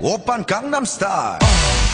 Open Gangnam Style.